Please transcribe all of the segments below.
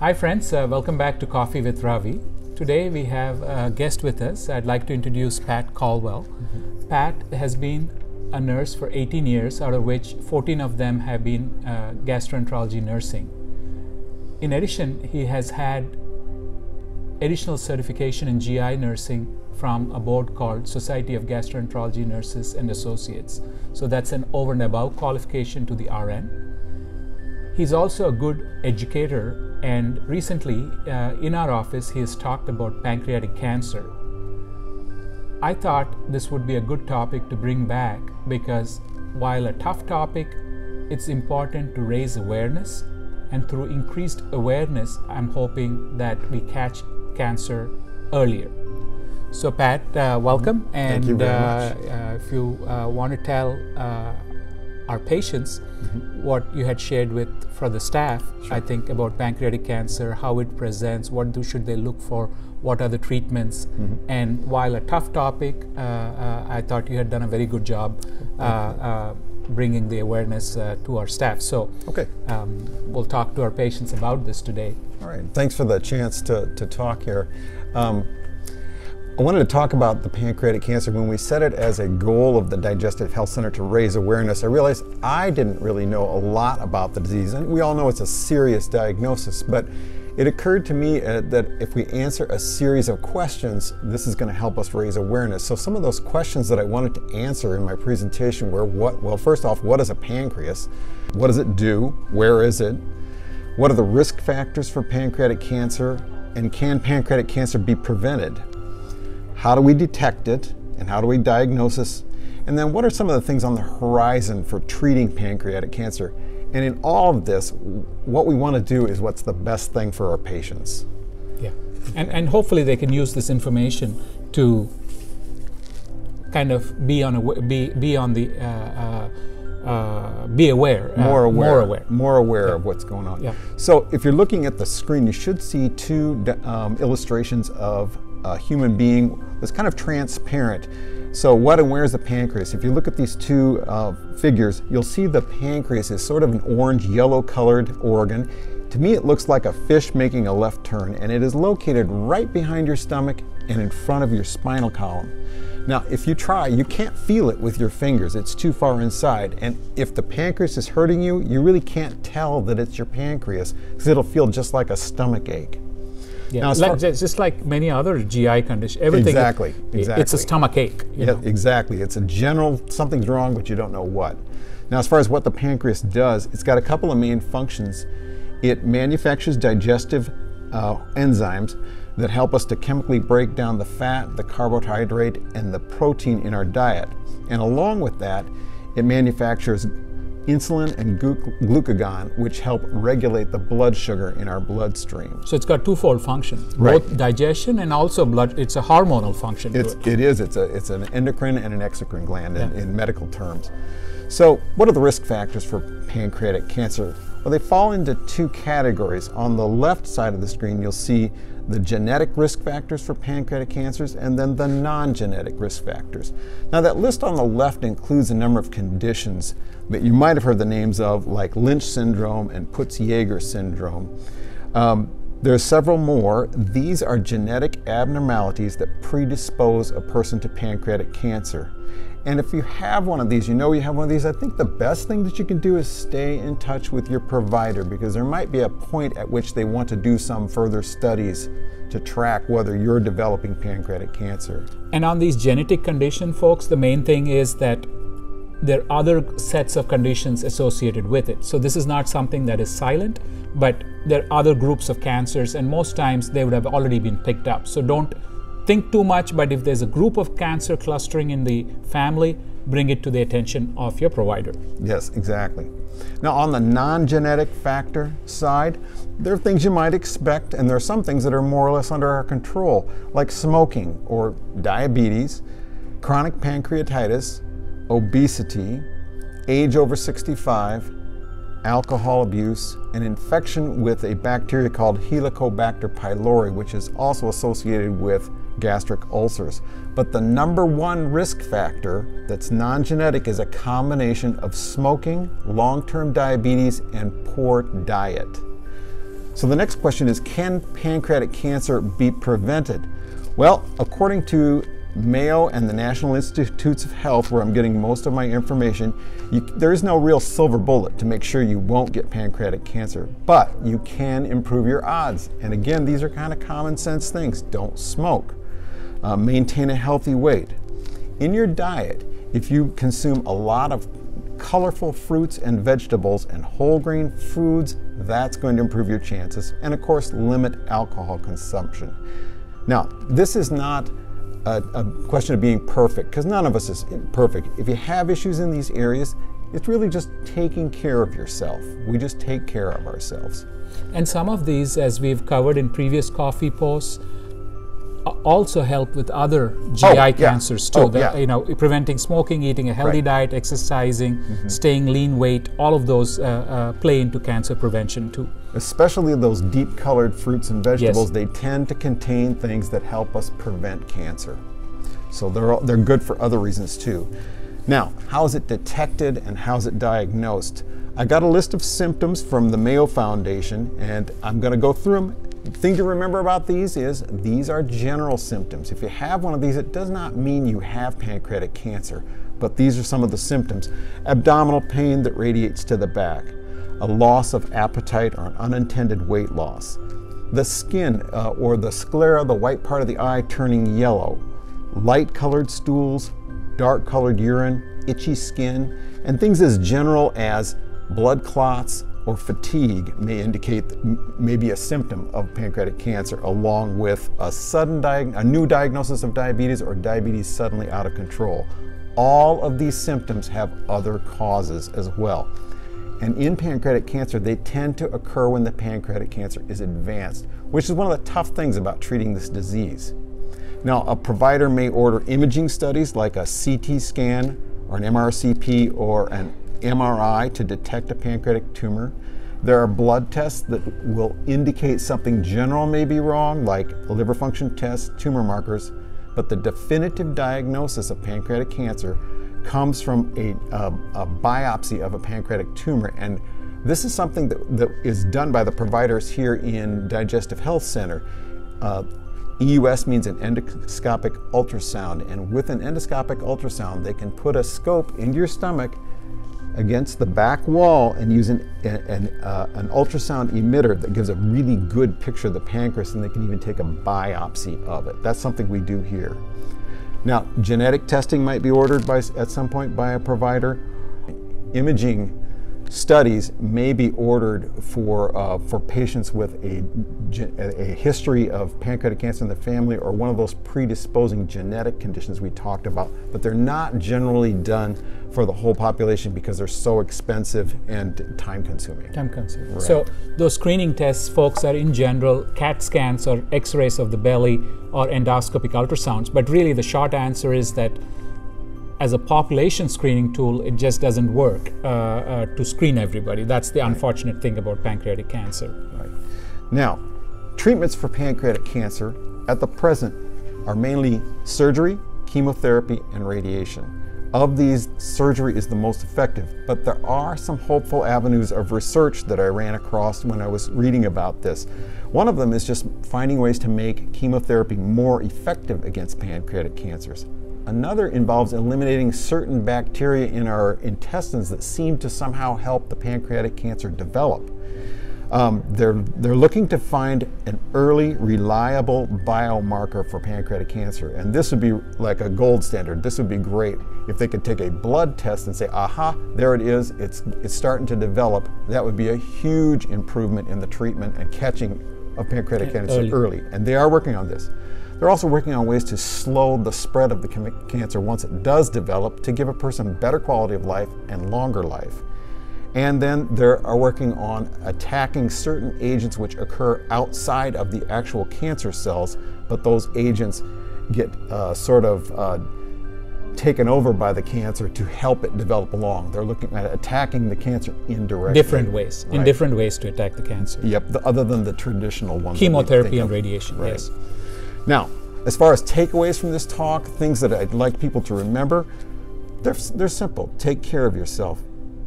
Hi, friends. Uh, welcome back to Coffee with Ravi. Today we have a guest with us. I'd like to introduce Pat Colwell. Mm-hmm. Pat has been a nurse for 18 years, out of which 14 of them have been uh, gastroenterology nursing. In addition, he has had additional certification in GI nursing from a board called Society of Gastroenterology Nurses and Associates. So that's an over and above qualification to the RN. He's also a good educator, and recently uh, in our office, he has talked about pancreatic cancer. I thought this would be a good topic to bring back because while a tough topic, it's important to raise awareness, and through increased awareness, I'm hoping that we catch cancer earlier. So, Pat, uh, welcome. And Thank you very uh, much. Uh, if you uh, want to tell uh, our patients mm-hmm. what you had shared with for the staff sure. i think about pancreatic cancer how it presents what do, should they look for what are the treatments mm-hmm. and while a tough topic uh, uh, i thought you had done a very good job uh, uh bringing the awareness uh, to our staff so okay um, we'll talk to our patients about this today all right thanks for the chance to, to talk here um, I wanted to talk about the pancreatic cancer. When we set it as a goal of the Digestive Health Center to raise awareness, I realized I didn't really know a lot about the disease. And we all know it's a serious diagnosis, but it occurred to me uh, that if we answer a series of questions, this is going to help us raise awareness. So some of those questions that I wanted to answer in my presentation were what, well, first off, what is a pancreas? What does it do? Where is it? What are the risk factors for pancreatic cancer? And can pancreatic cancer be prevented? How do we detect it? And how do we diagnose it? And then what are some of the things on the horizon for treating pancreatic cancer? And in all of this, what we want to do is what's the best thing for our patients. Yeah. And, and hopefully they can use this information to kind of be on a, be, be on the uh, uh, uh, be aware, uh, more aware, more aware, more aware yeah. of what's going on. Yeah. So if you're looking at the screen, you should see two um, illustrations of a human being that's kind of transparent. So what and where is the pancreas? If you look at these two uh, figures, you'll see the pancreas is sort of an orange yellow colored organ. To me, it looks like a fish making a left turn, and it is located right behind your stomach and in front of your spinal column. Now, if you try, you can't feel it with your fingers. It's too far inside. And if the pancreas is hurting you, you really can't tell that it's your pancreas because it'll feel just like a stomach ache. Yeah, now, like, just like many other GI conditions, everything. Exactly, exactly. It's a stomach ache. yeah, know? exactly. It's a general something's wrong, but you don't know what. Now, as far as what the pancreas does, it's got a couple of main functions. It manufactures digestive uh, enzymes that help us to chemically break down the fat, the carbohydrate, and the protein in our diet. And along with that, it manufactures insulin and glucagon, which help regulate the blood sugar in our bloodstream. So it's got twofold function, right. both digestion and also blood. It's a hormonal function. It's, it. it is. It's a it's an endocrine and an exocrine gland yeah. in, in medical terms. So what are the risk factors for pancreatic cancer? Well, they fall into two categories. On the left side of the screen, you'll see the genetic risk factors for pancreatic cancers and then the non genetic risk factors. Now, that list on the left includes a number of conditions that you might have heard the names of, like Lynch syndrome and Peutz Jeghers syndrome. Um, there are several more. These are genetic abnormalities that predispose a person to pancreatic cancer. And if you have one of these, you know you have one of these, I think the best thing that you can do is stay in touch with your provider because there might be a point at which they want to do some further studies to track whether you're developing pancreatic cancer. And on these genetic condition, folks, the main thing is that there are other sets of conditions associated with it. So this is not something that is silent, but there are other groups of cancers, and most times they would have already been picked up. So don't think too much, but if there's a group of cancer clustering in the family, bring it to the attention of your provider. Yes, exactly. Now, on the non genetic factor side, there are things you might expect, and there are some things that are more or less under our control, like smoking or diabetes, chronic pancreatitis, obesity, age over 65, alcohol abuse, and infection with a bacteria called Helicobacter pylori, which is also associated with gastric ulcers. But the number one risk factor that's non genetic is a combination of smoking, long term diabetes, and poor diet. So the next question is Can pancreatic cancer be prevented? Well, according to Mayo and the National Institutes of Health, where I'm getting most of my information, you, there is no real silver bullet to make sure you won't get pancreatic cancer, but you can improve your odds. And again, these are kind of common sense things. Don't smoke, uh, maintain a healthy weight. In your diet, if you consume a lot of colorful fruits and vegetables and whole grain foods, that's going to improve your chances. And of course, limit alcohol consumption. Now, this is not a, a question of being perfect, because none of us is perfect. If you have issues in these areas, it's really just taking care of yourself. We just take care of ourselves. And some of these, as we've covered in previous coffee posts, also help with other GI oh, yeah. cancers too. Oh, the, yeah. You know, preventing smoking, eating a healthy right. diet, exercising, mm-hmm. staying lean weight. All of those uh, uh, play into cancer prevention too. Especially those deep-colored fruits and vegetables, yes. they tend to contain things that help us prevent cancer. So they're they're good for other reasons too. Now, how is it detected and how is it diagnosed? I got a list of symptoms from the Mayo Foundation, and I'm going to go through them the thing to remember about these is these are general symptoms. If you have one of these, it does not mean you have pancreatic cancer, but these are some of the symptoms. Abdominal pain that radiates to the back, a loss of appetite or an unintended weight loss, the skin uh, or the sclera, the white part of the eye, turning yellow, light colored stools, dark colored urine, itchy skin, and things as general as blood clots, or fatigue may indicate maybe a symptom of pancreatic cancer along with a sudden a new diagnosis of diabetes or diabetes suddenly out of control. All of these symptoms have other causes as well. And in pancreatic cancer, they tend to occur when the pancreatic cancer is advanced, which is one of the tough things about treating this disease. Now, a provider may order imaging studies like a CT scan or an MRCP or an MRI to detect a pancreatic tumor. There are blood tests that will indicate something general may be wrong, like liver function tests, tumor markers, but the definitive diagnosis of pancreatic cancer comes from a, a, a biopsy of a pancreatic tumor. And this is something that, that is done by the providers here in Digestive Health Center. Uh, EUS means an endoscopic ultrasound, and with an endoscopic ultrasound, they can put a scope into your stomach against the back wall and use an, an, uh, an, ultrasound emitter that gives a really good picture of the pancreas and they can even take a biopsy of it. That's something we do here. Now, genetic testing might be ordered by, at some point by a provider. Imaging studies may be ordered for, uh, for patients with a, a history of pancreatic cancer in the family or one of those predisposing genetic conditions we talked about, but they're not generally done for the whole population because they're so expensive and time consuming. Time consuming. Right. So those screening tests, folks, are in general CAT scans or x-rays of the belly or endoscopic ultrasounds, but really the short answer is that as a population screening tool, it just doesn't work uh, uh, to screen everybody. That's the right. unfortunate thing about pancreatic cancer. Right. Now, treatments for pancreatic cancer at the present are mainly surgery, chemotherapy, and radiation. Of these, surgery is the most effective, but there are some hopeful avenues of research that I ran across when I was reading about this. One of them is just finding ways to make chemotherapy more effective against pancreatic cancers. Another involves eliminating certain bacteria in our intestines that seem to somehow help the pancreatic cancer develop. Um, they're, they're looking to find an early, reliable biomarker for pancreatic cancer. And this would be like a gold standard. This would be great if they could take a blood test and say, aha, there it is, it's, it's starting to develop. That would be a huge improvement in the treatment and catching of pancreatic cancer early. early. And they are working on this. They're also working on ways to slow the spread of the cancer once it does develop to give a person better quality of life and longer life. And then they are working on attacking certain agents which occur outside of the actual cancer cells, but those agents get uh, sort of uh, taken over by the cancer to help it develop along. They're looking at attacking the cancer indirectly. Different ways, right. in different ways to attack the cancer. Yep, the, other than the traditional ones. Chemotherapy and radiation, right. yes. Now, as far as takeaways from this talk, things that I'd like people to remember, they're, they're simple. Take care of yourself.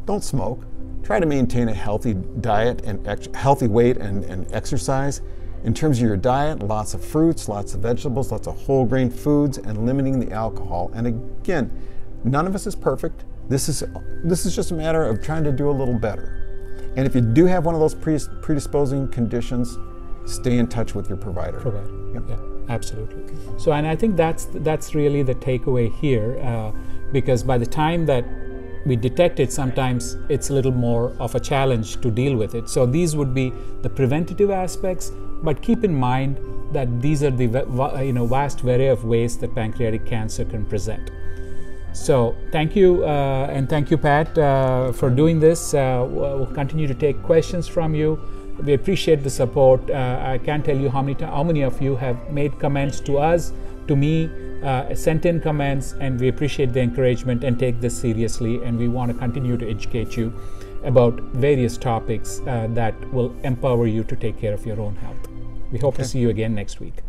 Don't smoke. try to maintain a healthy diet and ex- healthy weight and, and exercise. In terms of your diet, lots of fruits, lots of vegetables, lots of whole grain foods, and limiting the alcohol. And again, none of us is perfect. This is this is just a matter of trying to do a little better. And if you do have one of those predisposing conditions, stay in touch with your provider. Provider. Yep. Yeah, absolutely. So, and I think that's that's really the takeaway here, uh, because by the time that we detect it, sometimes it's a little more of a challenge to deal with it. So these would be the preventative aspects, but keep in mind that these are the you know vast variety of ways that pancreatic cancer can present. So thank you, uh, and thank you, Pat, uh, for doing this. Uh, we'll continue to take questions from you. We appreciate the support. Uh, I can't tell you how many how many of you have made comments to us, to me, uh, sent in comments, and we appreciate the encouragement and take this seriously. And we want to continue to educate you about various topics uh, that will empower you to take care of your own health. We hope okay. to see you again next week.